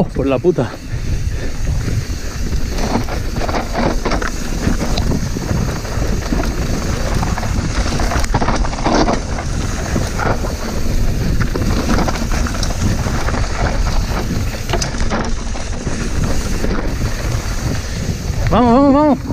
¡Jo, por la puta! Vamos, vamos, vamos.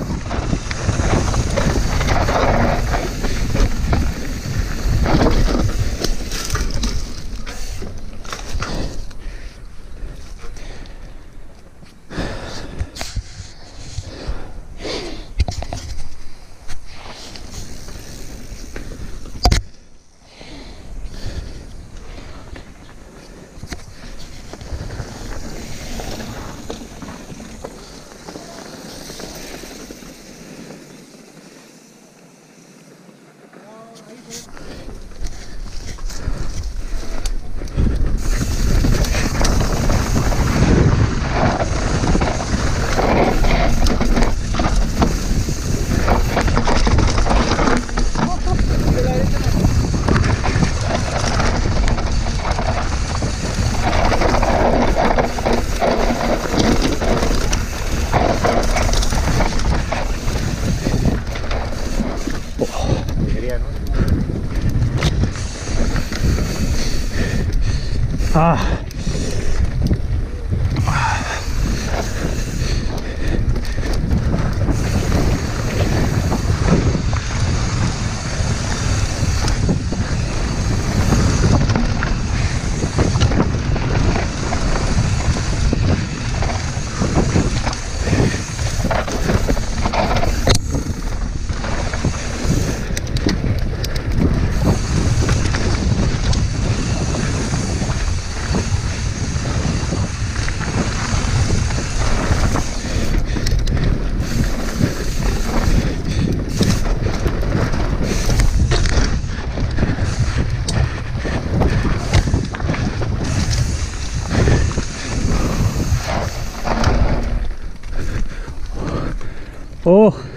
Oh.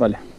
Olha.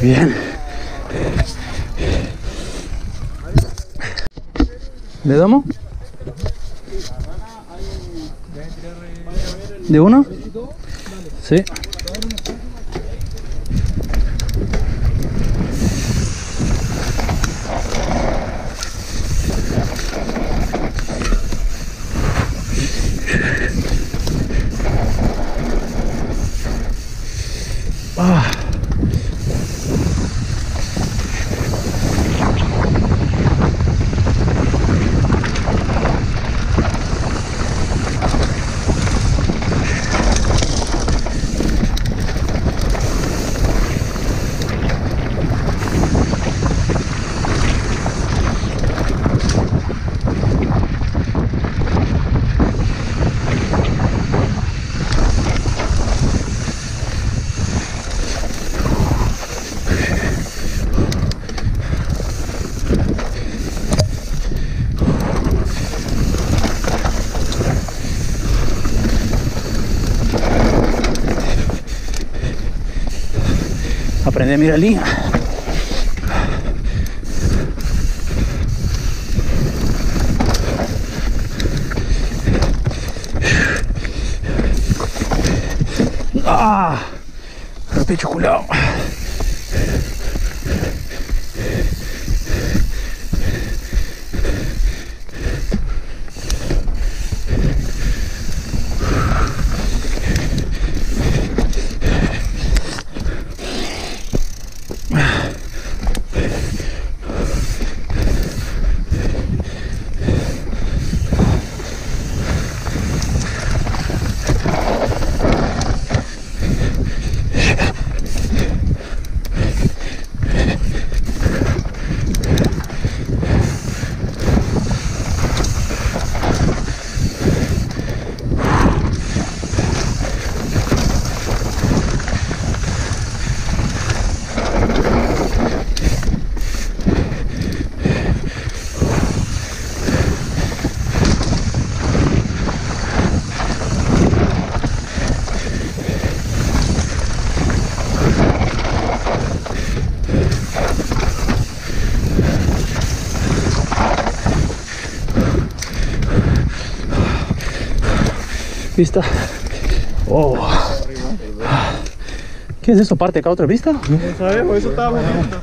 Bien. ¿Le damos? ¿De uno? Sí. Mirar línea. Ah, el pecho culado. Pista. Oh. ¿Qué es eso? ¿Parte acá otra pista? No sabemos, eso estábamos viendo.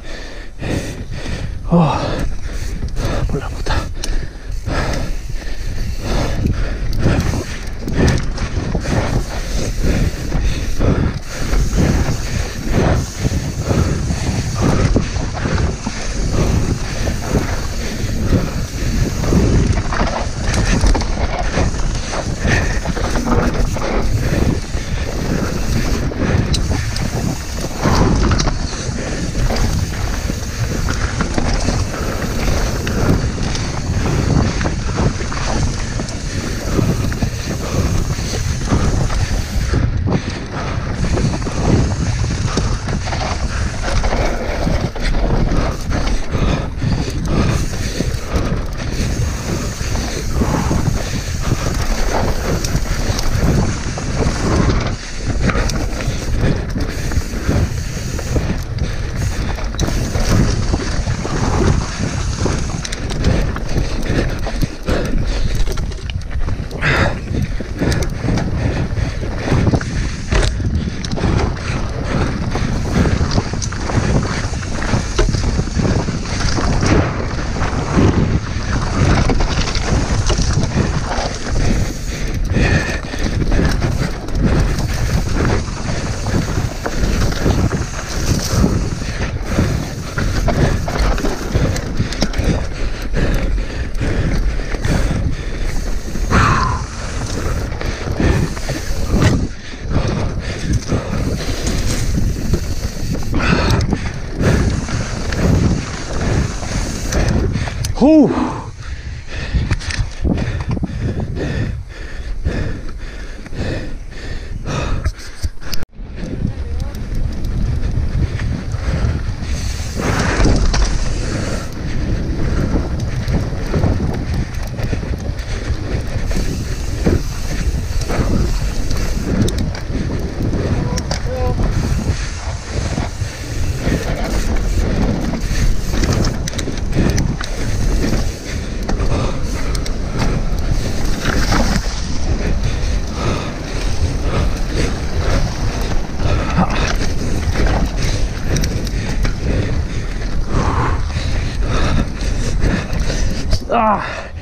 Oh. Por la puta. Whew. Ah.